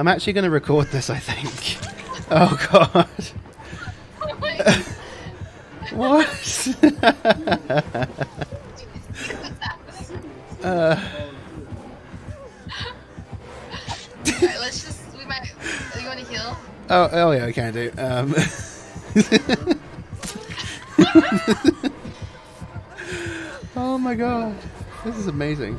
I'm actually going to record this, I think. Oh, God. what? uh, Alright, let's just. We might. You want to heal? oh, oh, yeah, I can do. Um, oh, my God. This is amazing.